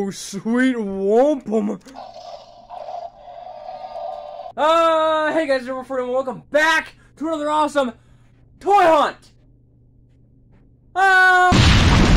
Oh, sweet wampum. Uh, hey guys, it's and welcome back to another awesome toy hunt. Um,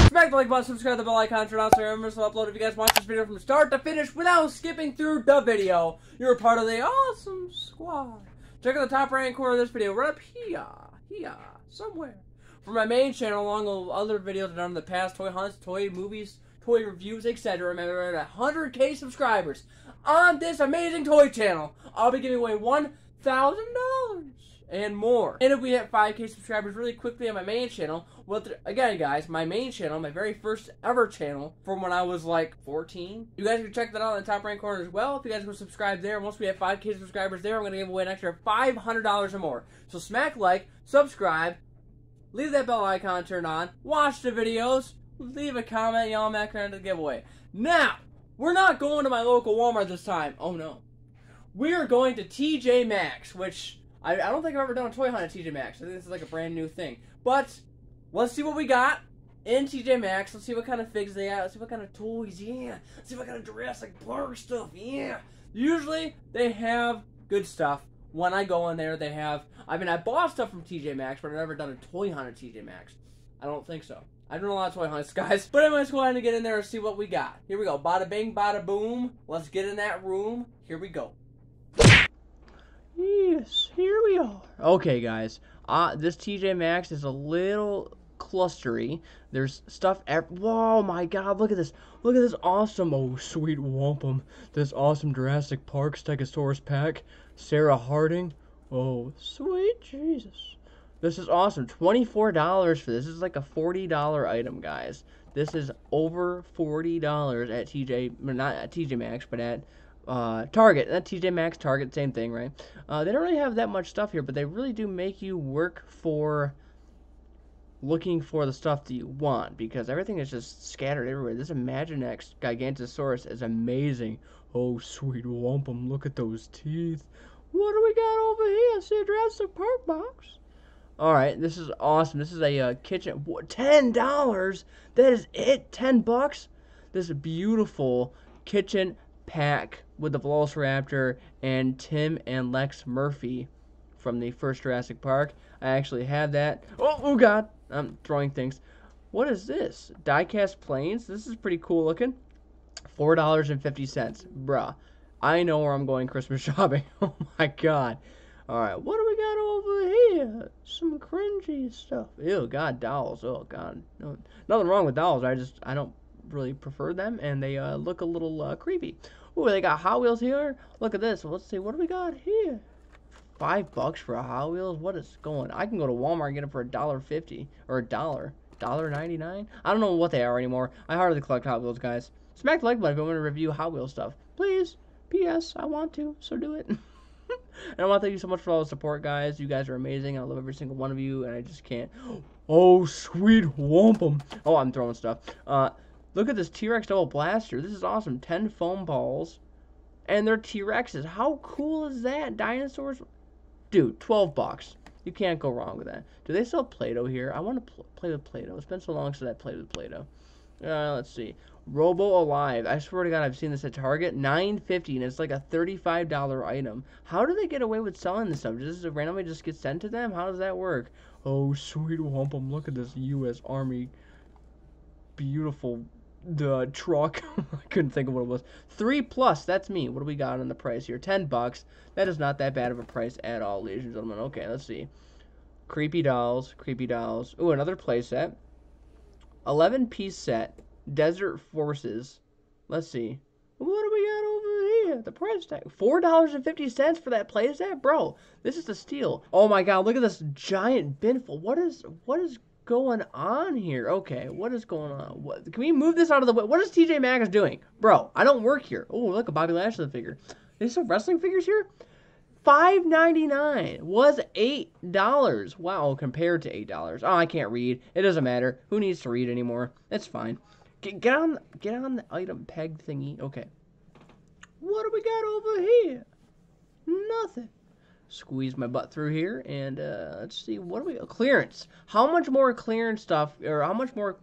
smack the like button, subscribe the bell icon, turn on so remember to upload if you guys watch this video from start to finish without skipping through the video. You're a part of the awesome squad. Check out the top right corner of this video, right up here, here, somewhere. For my main channel, along with other videos I've done in the past, toy hunts, toy movies, toy reviews, etc. Remember, at 100k subscribers on this amazing toy channel, I'll be giving away $1,000 and more. And if we hit 5k subscribers really quickly on my main channel, well, again, guys, my main channel, my very first ever channel from when I was like 14, you guys can check that out in the top right corner as well. If you guys go subscribe there, once we have 5k subscribers there, I'm going to give away an extra $500 or more. So smack like, subscribe, leave that bell icon turned on, watch the videos, leave a comment, y'all back around to the giveaway. Now, we're not going to my local Walmart this time. Oh no. We are going to TJ Maxx, which I, I don't think I've ever done a toy hunt at TJ Maxx. I think this is like a brand new thing. But let's see what we got in TJ Maxx. Let's see what kind of figs they got. Let's see what kind of toys. Yeah. Let's see what kind of Jurassic Park stuff. Yeah. Usually they have good stuff. When I go in there, they have. I mean, I bought stuff from TJ Maxx, but I've never done a toy hunt at TJ Maxx. I don't think so. I don't know a lot of toy hunts, guys. But anyways, go ahead and get in there and see what we got. Here we go. Bada bing, bada boom. Let's get in that room. Here we go. Yes, here we are. Okay, guys. Uh, this TJ Maxx is a little clustery. There's stuff. Ev- Whoa, my God! Look at this. Look at this awesome. Oh, sweet wampum. This awesome Jurassic Park Stegosaurus pack. Sarah Harding. Oh, sweet Jesus. This is awesome. $24 for this. This is like a $40 item, guys. This is over $40 at TJ, not at TJ Maxx, but at uh, Target. That TJ Maxx, Target, same thing, right? Uh, they don't really have that much stuff here, but they really do make you work for looking for the stuff that you want because everything is just scattered everywhere. This Imaginext Gigantosaurus is amazing. Oh, sweet wampum, look at those teeth. What do we got over here? See a Jurassic Park box. All right, this is awesome. This is a uh, kitchen. Ten dollars. That is it. Ten bucks. This beautiful kitchen pack with the Velociraptor and Tim and Lex Murphy from the first Jurassic Park. I actually have that. Oh, oh God! I'm throwing things. What is this? Diecast planes. This is pretty cool looking. Four dollars and fifty cents, bruh. I know where I'm going Christmas shopping. oh my God. All right, what do we got over here? Some cringy stuff. Ew, God, dolls. Oh God, no, nothing wrong with dolls. I just I don't really prefer them, and they uh, look a little uh, creepy. Ooh, they got Hot Wheels here. Look at this. Let's see. What do we got here? Five bucks for a Hot Wheels. What is going? I can go to Walmart and get them for a dollar fifty or a dollar, dollar ninety nine. I don't know what they are anymore. I hardly collect Hot Wheels, guys. Smack the like button if you want to review Hot Wheels stuff, please. P.S. I want to, so do it. and I want to thank you so much for all the support, guys. You guys are amazing. I love every single one of you, and I just can't. Oh, sweet wampum. Oh, I'm throwing stuff. Uh, look at this T-Rex double blaster. This is awesome. 10 foam balls, and they're T-Rexes. How cool is that? Dinosaurs? Dude, 12 bucks. You can't go wrong with that. Do they sell Play-Doh here? I want to pl play with Play-Doh. It's been so long since I played with Play-Doh. Uh, let's see. Robo Alive. I swear to God, I've seen this at Target. Nine fifty, and it's like a thirty-five dollar item. How do they get away with selling this stuff? Does randomly just get sent to them? How does that work? Oh, sweet wampum! Look at this U.S. Army beautiful the truck. I couldn't think of what it was. Three plus. That's me. What do we got on the price here? Ten bucks. That is not that bad of a price at all, ladies and gentlemen. Okay, let's see. Creepy dolls. Creepy dolls. Ooh, another playset. 11 piece set, Desert Forces. Let's see. What do we got over here? The price tag. $4.50 for that playset? Bro, this is a steal. Oh my god, look at this giant bin full. What is what is going on here? Okay, what is going on? What, can we move this out of the way? What is TJ Maxx doing? Bro, I don't work here. Oh, look, a Bobby Lashley figure. There's some wrestling figures here? Five ninety nine was eight dollars. Wow, compared to eight dollars. Oh, I can't read. It doesn't matter. Who needs to read anymore? It's fine. Get, get on get on the item peg thingy. Okay. What do we got over here? Nothing. Squeeze my butt through here and uh, let's see what do we clearance. How much more clearance stuff or how much more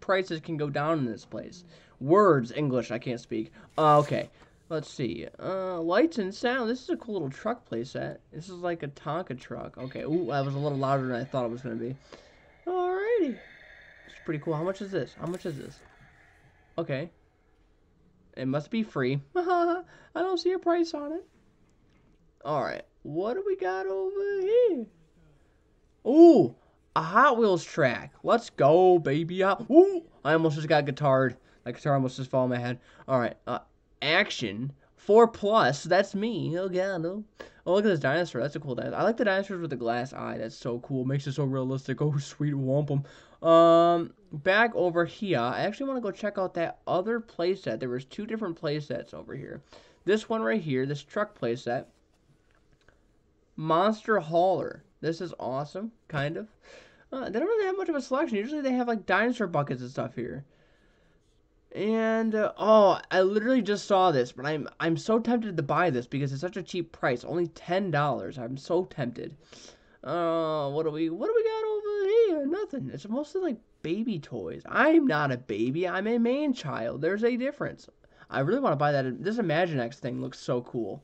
prices can go down in this place? Words, English, I can't speak. Uh, okay, let's see. Uh, lights and sound. This is a cool little truck playset. This is like a Tonka truck. Okay, ooh, that was a little louder than I thought it was going to be. Alrighty. It's pretty cool. How much is this? How much is this? Okay. It must be free. I don't see a price on it. Alright, what do we got over here? Ooh, a Hot Wheels track. Let's go, baby. Ooh, I almost just got guitared. That guitar almost just fell on my head. Alright, uh, action. 4 plus, that's me. Oh, god, no. Oh, look at this dinosaur. That's a cool dinosaur. I like the dinosaurs with the glass eye. That's so cool. Makes it so realistic. Oh, sweet wampum. Um, back over here, I actually want to go check out that other playset. There was two different playsets over here. This one right here, this truck playset. Monster Hauler. This is awesome, kind of. Uh, they don't really have much of a selection. Usually they have like dinosaur buckets and stuff here. And uh, oh, I literally just saw this, but I'm I'm so tempted to buy this because it's such a cheap price, only ten dollars. I'm so tempted. Uh, what do we what do we got Nothing. It's mostly like baby toys. I'm not a baby. I'm a man child. There's a difference. I really want to buy that. This Imaginext thing looks so cool.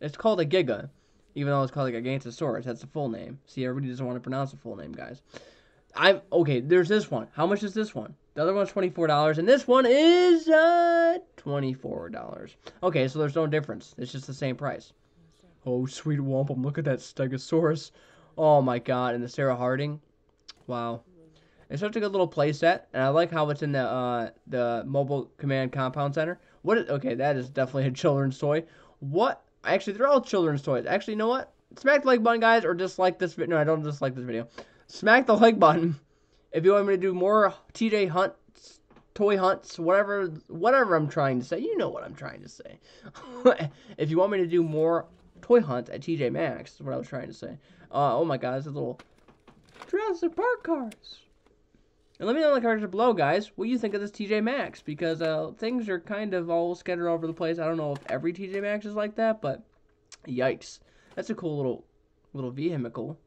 It's called a Giga, even though it's called a Gigantosaurus. That's the full name. See, everybody doesn't want to pronounce the full name, guys. I'm okay. There's this one. How much is this one? The other one's twenty four dollars, and this one is uh twenty four dollars. Okay, so there's no difference. It's just the same price. Oh, sweet wampum! Look at that Stegosaurus. Oh my god! And the Sarah Harding. Wow. It's such a good little playset, and I like how it's in the uh, the mobile command compound center. What? Is, okay, that is definitely a children's toy. What? Actually, they're all children's toys. Actually, you know what? Smack the like button, guys, or dislike this video. No, I don't dislike this video smack the like button if you want me to do more TJ hunts, toy hunts, whatever, whatever I'm trying to say. You know what I'm trying to say. if you want me to do more toy hunts at TJ Maxx, is what I was trying to say. Uh, oh my God, it's a little Jurassic Park cars. And let me know in the comments below, guys, what you think of this TJ Maxx because uh, things are kind of all scattered over the place. I don't know if every TJ Maxx is like that, but yikes, that's a cool little little vehicle.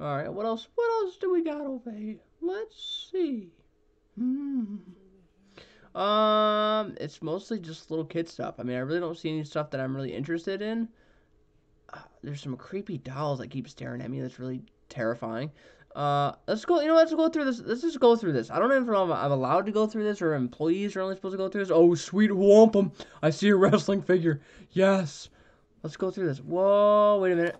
All right, what else? What else do we got over here? Let's see. Hmm. Um, it's mostly just little kid stuff. I mean, I really don't see any stuff that I'm really interested in. Uh, there's some creepy dolls that keep staring at me. That's really terrifying. Uh, let's go. You know, let's go through this. Let's just go through this. I don't know if I'm allowed to go through this or employees are only supposed to go through this. Oh, sweet wampum! I see a wrestling figure. Yes. Let's go through this. Whoa! Wait a minute.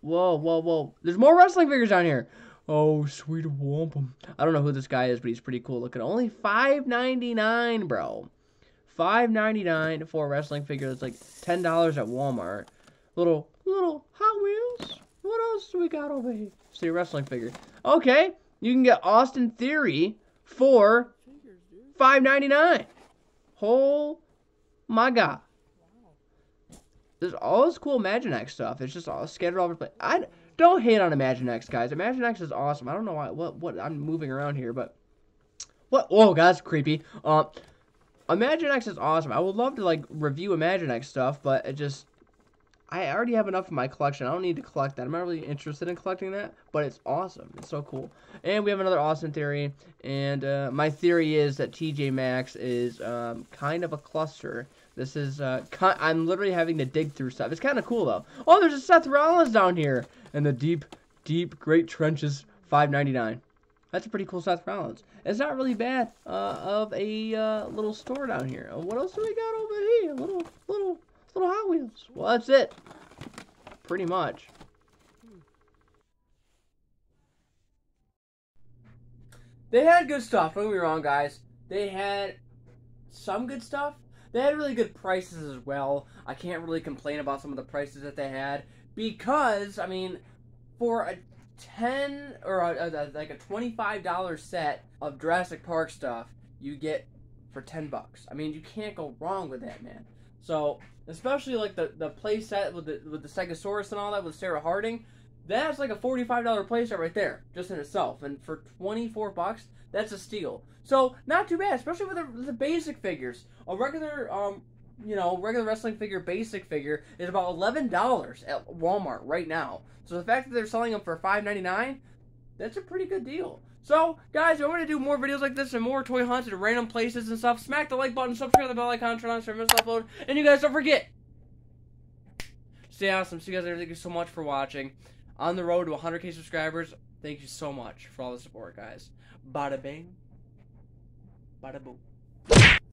Whoa, whoa, whoa. There's more wrestling figures down here. Oh, sweet wampum. I don't know who this guy is, but he's pretty cool looking. Only five ninety nine, bro. Five ninety nine for a wrestling figure that's like ten dollars at Walmart. Little little Hot Wheels. What else do we got over here? See a wrestling figure. Okay, you can get Austin Theory for five ninety nine. Oh my god. There's all this cool Imaginext stuff. It's just all scattered all over the place. I don't hate on Imaginext, guys. Imaginext is awesome. I don't know why what what I'm moving around here, but what? Whoa, guys, creepy. Um, uh, is awesome. I would love to like review Imaginext stuff, but it just I already have enough in my collection. I don't need to collect that. I'm not really interested in collecting that, but it's awesome. It's so cool. And we have another awesome theory, and uh, my theory is that TJ Maxx is um, kind of a cluster this is, uh, I'm literally having to dig through stuff. It's kind of cool, though. Oh, there's a Seth Rollins down here. in the deep, deep, great trenches, 5.99. That's a pretty cool Seth Rollins. It's not really bad uh, of a uh, little store down here. Uh, what else do we got over here? A little, little, little Hot Wheels. Well, that's it. Pretty much. They had good stuff. Don't get me wrong, guys. They had some good stuff, they had really good prices as well. I can't really complain about some of the prices that they had because, I mean, for a 10 or a, a, like a $25 set of Jurassic Park stuff, you get for 10 bucks. I mean, you can't go wrong with that, man. So, especially like the the play set with the with the Stegosaurus and all that with Sarah Harding, that's like a $45 playset right there, just in itself. And for 24 bucks, that's a steal. So, not too bad, especially with the, the basic figures. A regular, um, you know, regular wrestling figure, basic figure, is about $11 at Walmart right now. So the fact that they're selling them for $5.99, that's a pretty good deal. So, guys, if I want to do more videos like this and more toy hunts at random places and stuff. Smack the like button, subscribe to the bell icon, turn on service upload, and you guys don't forget. Stay awesome. See you guys later. Thank you so much for watching. On the road to 100k subscribers. Thank you so much for all the support, guys. Bada bing. Bada boom.